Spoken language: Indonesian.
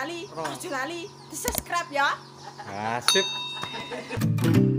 lali, aja lali di subscribe ya. Nah, Asip.